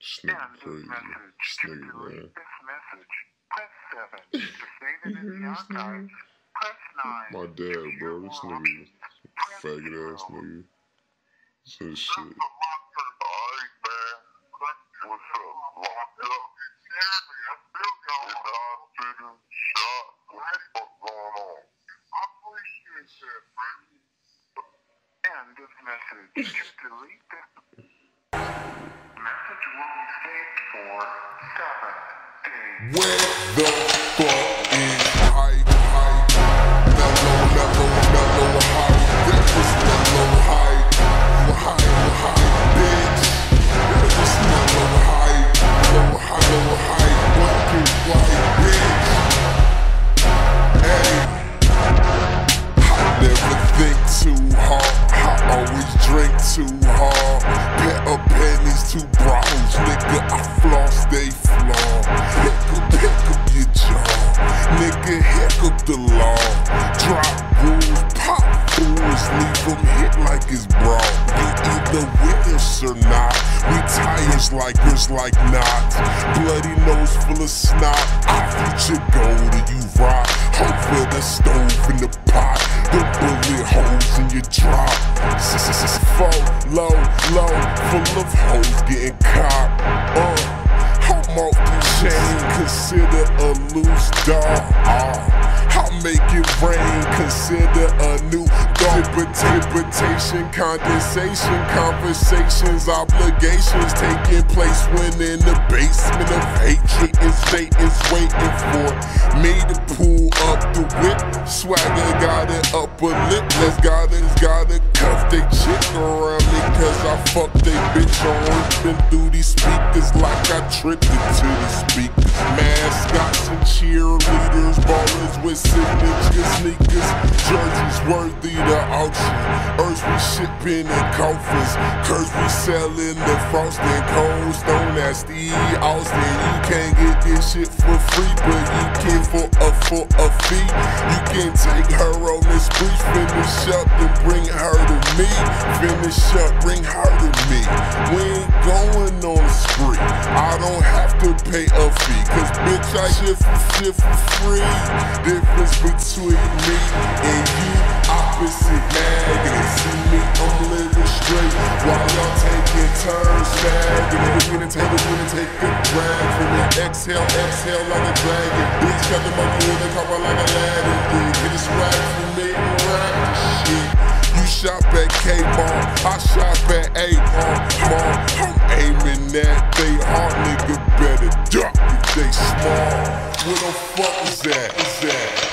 This nigga crazy. This nigga, man. This message, press 7. To save it in the mm-hmm, archives, press 9. My dad, bro. This nigga, faggot ass nigga. This is shit. Alright, man. What's up? Locked up. Seriously, I still go. In the hospital, shot. What the fuck going on? I appreciate that, Frankie. And this message, to delete this message will Where the fuck is hype? Mellow, mellow, mellow hype. That was mellow hype. Hype, hype, bitch. That was mellow hype. Low hype, low hype. Black and white, bitch. Hey. I never think too hard. I always drink too hard. Hiccup the law. Drop rules, pop fools, leave them hit like it's bra. You either with us or not. We tires like us like knots. Bloody nose full of snot. I future gold and you rock. Hope for the stove in the pot. The bullet holes in your drop. Fall low, low, full of hoes getting caught. Uh, off the chain, consider a loose dog. Uh, I'll make it rain, consider a new. Precipitation, condensation, conversations, obligations taking place when in the basement of hatred and Satan's waiting for me to pull up the whip. Swagger got it upper lip, let's got it, gotta cuff they chick around me cause I fuck they bitch on Been through these speakers like I tripped into the speakers. Mascots and cheerleaders, ballers with signature sneakers, jerseys worthy the auction. Earth we shipping in coffins, curse we selling the frosting cold stone. That's the Austin. You can't get this shit for free, but you can for a for a fee. You can take her on this spree, finish up and bring her to me. Finish up, bring her to me. We ain't going on a spree. I don't have to pay a fee, cause bitch I shift for for free. Difference between me and you, opposite magnets. See me, I'm living straight while y'all taking turns. We're gonna take, we're gonna take a drag from me. Exhale, exhale like a dragon. Bitch got the monkey in the cover like a ladder. K-Mall, I shop at A-Mall. Mall, I'm aiming at they hard nigga better duck if they small. Where the fuck is that? Is that?